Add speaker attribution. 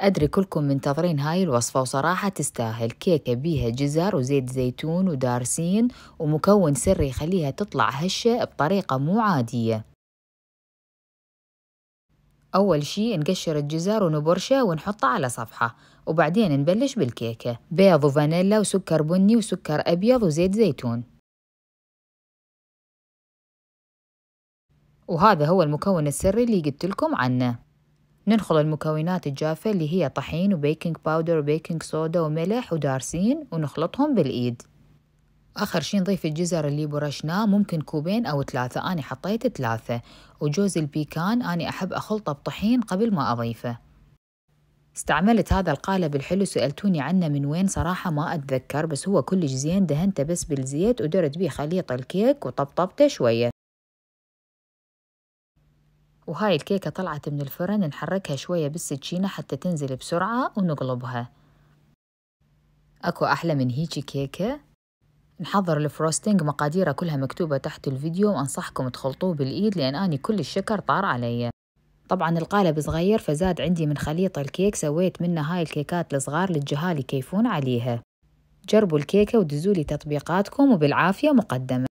Speaker 1: أدري كلكم منتظرين هاي الوصفة وصراحة تستاهل. كيكة بيها جزر وزيت زيتون ودارسين ومكون سري يخليها تطلع هشة بطريقة مو عادية. أول شي نقشر الجزر ونبرشه ونحطه على صفحة وبعدين نبلش بالكيكة. بيض وفانيلا وسكر بني وسكر أبيض وزيت زيتون. وهذا هو المكون السري اللي قلت لكم عنه. ننخل المكونات الجافة اللي هي طحين و baking powder و baking soda وملح ودارسين ونخلطهم بالإيد. آخر شي نضيف الجزر اللي برشناه ممكن كوبين أو ثلاثة. أنا حطيت ثلاثة. وجوز ال pecan أنا أحب أخلطه بطحين قبل ما أضيفه. استعملت هذا القالب الحلو سألتوني عنه من وين صراحة ما أتذكر بس هو كلش زين دهنته بس بالزيت ودرت بيه خليط الكيك وطبطبته شوية. وهاي الكيكة طلعت من الفرن نحركها شوية بالسكينة حتى تنزل بسرعة ونقلبها. أكو أحلى من هيجي كيكة. نحضر ال frosting مقاديره كلها مكتوبة تحت الفيديو وأنصحكم تخلطوه بالإيد لأن أني كل السكر طار علي. طبعا القالب صغير فزاد عندي من خليط الكيك سويت منه هاي الكيكات الصغار للجهال يكيفون عليها. جربوا الكيكة ودزولي تطبيقاتكم وبالعافية مقدما.